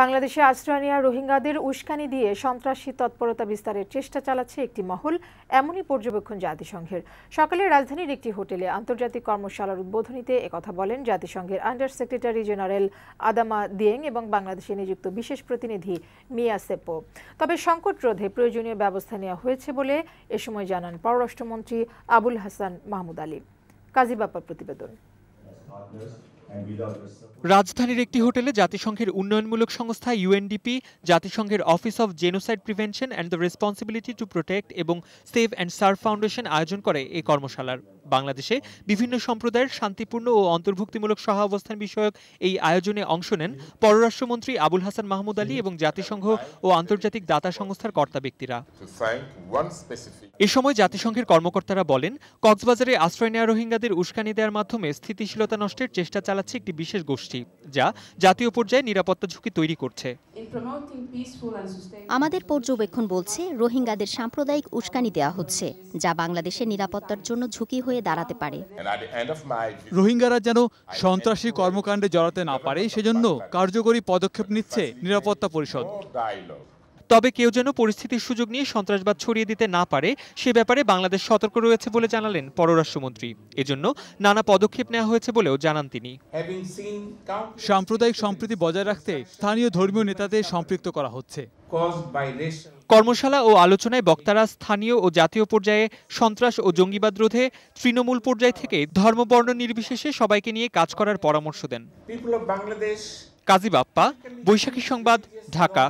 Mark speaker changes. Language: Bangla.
Speaker 1: বাংলাদেশে আশ্রয় নেওয়া রোহিঙ্গাদের উস্কানি দিয়ে সন্ত্রাসী তৎপরতা বিস্তারের চেষ্টা চালাচ্ছে একটি মহল, এমনই পর্যবেক্ষণ জাতিসংঘের। সকালে রাজধানীর একটি হোটেলে আন্তর্জাতিক কর্মশালার উদ্বোধনীতে একথা বলেন জাতিসংঘের under secretary general Adama Dieng এবং বাংলাদেশে নিযুক্ত বিশেষ প্রতিনিধি মিয়া সেপো। তবে সংকট রোধে প্রয়োজনীয় ব্যবস্থা নেওয়া হয়েছে বলে এ সময় জানান পররাষ্ট্রমন্ত্রী আবুল হাসান মাহমুদ আলী। কাজী বাপ্পার প্রতিবেদন।
Speaker 2: রাজধানীর একটি হোটেলে জাতিসংঘের উন্নয়নমূলক সংস্থা ইউএনডিপি, জাতিসংঘের office of genocide prevention and the responsibility to protect এবং সেভ অ্যান্ড সার্ভ ফাউন্ডেশন আয়োজন করে এই কর্মশালার। বাংলাদেশে বিভিন্ন সম্প্রদায়ের শান্তিপূর্ণ ও অন্তর্ভুক্তিমূলক সহাবস্থান বিষয়ক এই আয়োজনে অংশ নেন পররাষ্ট্রমন্ত্রী আবুল হাসান মাহমুদ আলী এবং জাতিসংঘ ও আন্তর্জাতিক দাতা সংস্থার কর্তা ব্যক্তিরা। এ সময় জাতিসংঘের কর্মকর্তারা বলেন কক্সবাজারে আশ্রয় নেওয়া রোহিঙ্গাদের উস্কানি দেওয়ার মাধ্যমে স্থিতিশীলতা নষ্টের চেষ্টা চালাচ্ছে একটি বিশেষ গোষ্ঠী যা জাতীয় পর্যায়ে নিরাপত্তা ঝুঁকি তৈরি করছে।
Speaker 3: আমাদের পর্যবেক্ষণ বলছে রোহিঙ্গাদের সাম্প্রদায়িক উস্কানি দেওয়া হচ্ছে যা বাংলাদেশের নিরাপত্তার জন্য ঝুঁকি হয়ে দাঁড়াতে পারে।
Speaker 4: রোহিঙ্গারা যেন সন্ত্রাসী কর্মকাণ্ডে জড়াতে না পারে সেজন্য কার্যকরী পদক্ষেপ নিচ্ছে নিরাপত্তা পরিষদ।
Speaker 2: তবে কেউ যেন পরিস্থিতির সুযোগ নিয়ে সন্ত্রাসবাদ ছড়িয়ে দিতে না পারে সে ব্যাপারে বাংলাদেশ সতর্ক রয়েছে বলে জানালেন পররাষ্ট্রমন্ত্রী এজন্য নানা পদক্ষেপ নেওয়া হয়েছে বলেও জানান তিনি।
Speaker 4: সাম্প্রদায়িক সম্প্রীতি বজায় রাখতে স্থানীয় ধর্মীয় নেতাদের সম্পৃক্ত করা হচ্ছে।
Speaker 2: কর্মশালা ও আলোচনায় বক্তারা স্থানীয় ও জাতীয় পর্যায়ে সন্ত্রাস ও জঙ্গিবাদ রোধে তৃণমূল পর্যায় থেকে ধর্মবর্ণ নির্বিশেষে সবাইকে নিয়ে কাজ করার পরামর্শ দেন। কাজী বাপ্পা বৈশাখী সংবাদ ঢাকা।